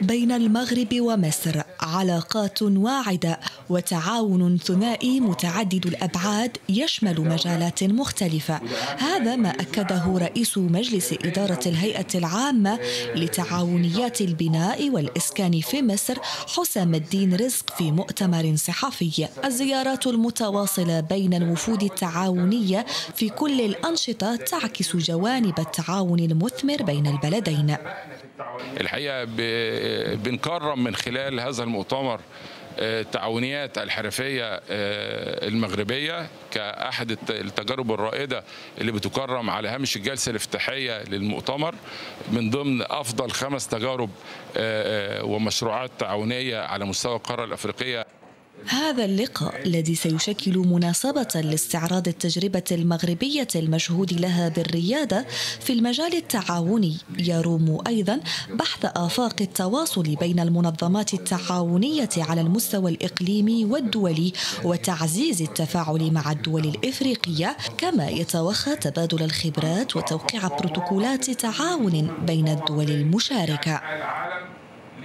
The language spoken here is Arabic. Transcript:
بين المغرب ومصر علاقات واعدة وتعاون ثنائي متعدد الأبعاد يشمل مجالات مختلفة. هذا ما أكده رئيس مجلس إدارة الهيئة العامة لتعاونيات البناء والإسكان في مصر حسام الدين رزق في مؤتمر صحفي. الزيارات المتواصلة بين الوفود التعاونية في كل الأنشطة تعكس جوانب التعاون المثمر بين البلدين. الحقيقة بنكرم من خلال هذا المؤتمر التعاونيات الحرفية المغربية كأحد التجارب الرائدة اللي بتكرم على هامش الجلسة الافتتاحية للمؤتمر. من ضمن أفضل خمس تجارب ومشروعات تعاونية على مستوى القارة الأفريقية هذا اللقاء الذي سيشكل مناسبة لاستعراض التجربة المغربية المشهود لها بالريادة في المجال التعاوني. يروم أيضا بحث آفاق التواصل بين المنظمات التعاونية على المستوى الإقليمي والدولي وتعزيز التفاعل مع الدول الإفريقية كما يتوخى تبادل الخبرات وتوقيع بروتوكولات تعاون بين الدول المشاركة.